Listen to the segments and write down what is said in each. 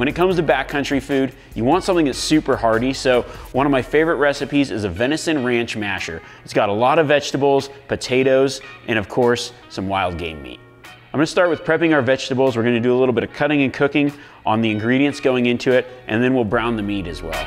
When it comes to backcountry food, you want something that's super hearty, so one of my favorite recipes is a venison ranch masher. It's got a lot of vegetables, potatoes, and of course, some wild game meat. I'm gonna start with prepping our vegetables. We're gonna do a little bit of cutting and cooking on the ingredients going into it, and then we'll brown the meat as well.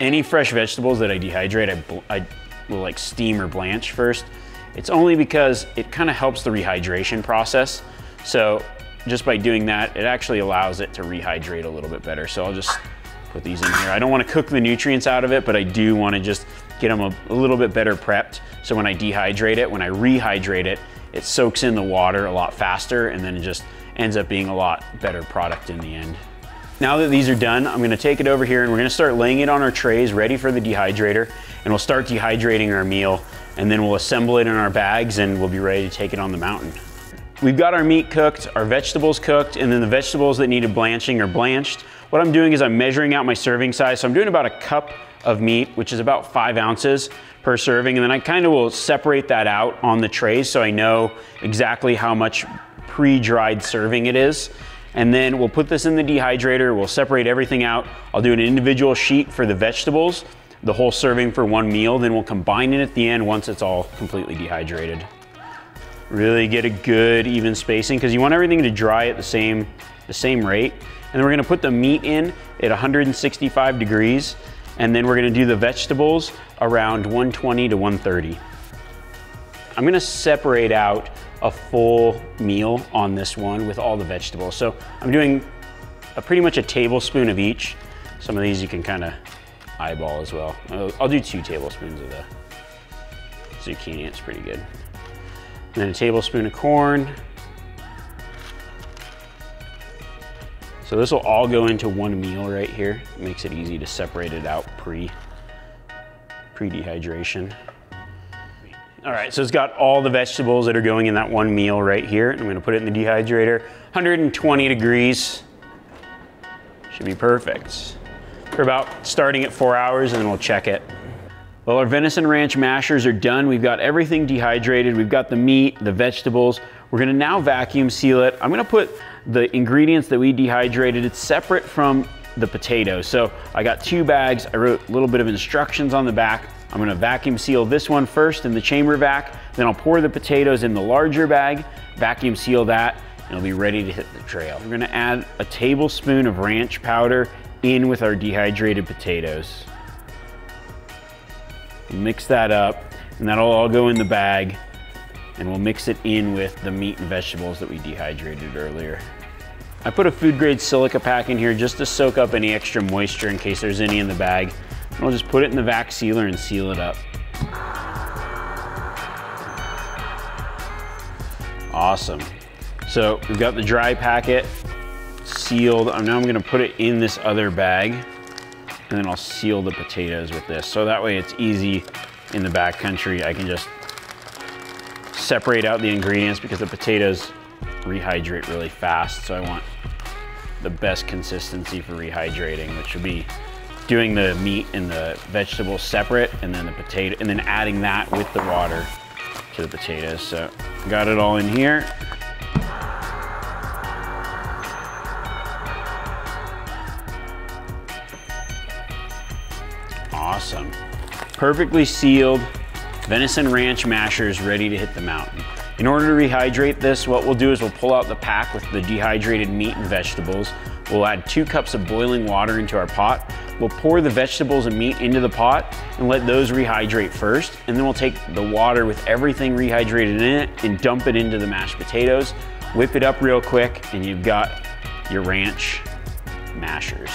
Any fresh vegetables that I dehydrate, I, I will like steam or blanch first. It's only because it kind of helps the rehydration process. So just by doing that, it actually allows it to rehydrate a little bit better. So I'll just put these in here. I don't want to cook the nutrients out of it, but I do want to just get them a, a little bit better prepped. So when I dehydrate it, when I rehydrate it, it soaks in the water a lot faster and then it just ends up being a lot better product in the end. Now that these are done, I'm gonna take it over here and we're gonna start laying it on our trays ready for the dehydrator and we'll start dehydrating our meal and then we'll assemble it in our bags and we'll be ready to take it on the mountain. We've got our meat cooked, our vegetables cooked, and then the vegetables that needed blanching are blanched. What I'm doing is I'm measuring out my serving size. So I'm doing about a cup of meat, which is about five ounces per serving. And then I kind of will separate that out on the trays so I know exactly how much pre-dried serving it is. And then we'll put this in the dehydrator, we'll separate everything out. I'll do an individual sheet for the vegetables, the whole serving for one meal, then we'll combine it at the end once it's all completely dehydrated. Really get a good even spacing because you want everything to dry at the same, the same rate. And then we're gonna put the meat in at 165 degrees and then we're gonna do the vegetables around 120 to 130. I'm gonna separate out a full meal on this one with all the vegetables. So I'm doing a pretty much a tablespoon of each. Some of these you can kind of eyeball as well. I'll, do two tablespoons of the zucchini, it's pretty good. And then a tablespoon of corn. So this will all go into one meal right here. It makes it easy to separate it out pre, pre-dehydration. All right, so it's got all the vegetables that are going in that one meal right here. I'm gonna put it in the dehydrator. 120 degrees, should be perfect. For about starting at four hours and then we'll check it. Well, our venison ranch mashers are done. We've got everything dehydrated. We've got the meat, the vegetables. We're gonna now vacuum seal it. I'm gonna put the ingredients that we dehydrated. It's separate from the potatoes. So I got two bags. I wrote a little bit of instructions on the back I'm gonna vacuum seal this one first in the chamber vac, then I'll pour the potatoes in the larger bag, vacuum seal that, and it'll be ready to hit the trail. We're gonna add a tablespoon of ranch powder in with our dehydrated potatoes. Mix that up, and that'll all go in the bag, and we'll mix it in with the meat and vegetables that we dehydrated earlier. I put a food grade silica pack in here just to soak up any extra moisture in case there's any in the bag. I'll just put it in the vac sealer and seal it up. Awesome. So we've got the dry packet sealed. Oh, now I'm gonna put it in this other bag and then I'll seal the potatoes with this. So that way it's easy in the backcountry. I can just separate out the ingredients because the potatoes rehydrate really fast. So I want the best consistency for rehydrating, which would be doing the meat and the vegetables separate and then the potato, and then adding that with the water to the potatoes. So got it all in here. Awesome. Perfectly sealed venison ranch mashers ready to hit the mountain. In order to rehydrate this, what we'll do is we'll pull out the pack with the dehydrated meat and vegetables. We'll add two cups of boiling water into our pot. We'll pour the vegetables and meat into the pot and let those rehydrate first. And then we'll take the water with everything rehydrated in it and dump it into the mashed potatoes. Whip it up real quick and you've got your ranch mashers.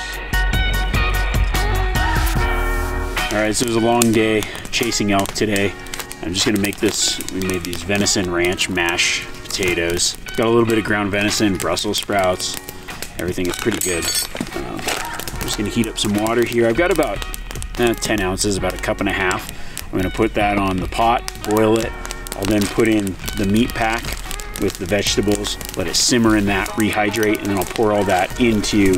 All right, so it was a long day chasing elk today. I'm just gonna make this, we made these venison ranch mash potatoes. Got a little bit of ground venison, Brussels sprouts, Everything is pretty good. Um, I'm just gonna heat up some water here. I've got about eh, 10 ounces, about a cup and a half. I'm gonna put that on the pot, boil it. I'll then put in the meat pack with the vegetables, let it simmer in that, rehydrate, and then I'll pour all that into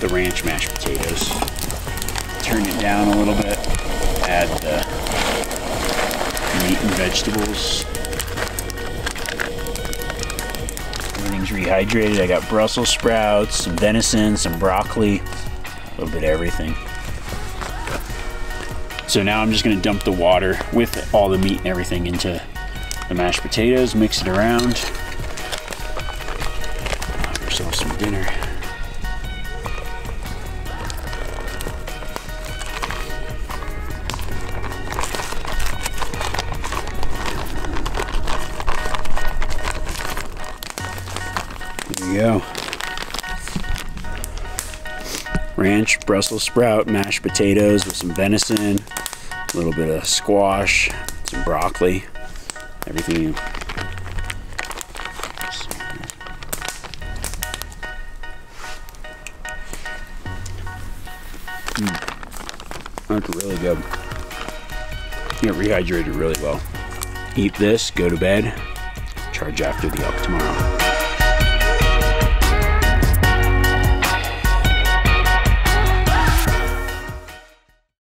the ranch mashed potatoes. Turn it down a little bit. add the meat and vegetables. Everything's rehydrated. I got Brussels sprouts, some venison, some broccoli, a little bit of everything. So now I'm just gonna dump the water with all the meat and everything into the mashed potatoes, mix it around. Have some dinner. You go. Ranch, Brussels sprout, mashed potatoes with some venison, a little bit of squash, some broccoli, everything. Mm. That's really good. Get rehydrated really well. Eat this, go to bed, charge after the elk tomorrow.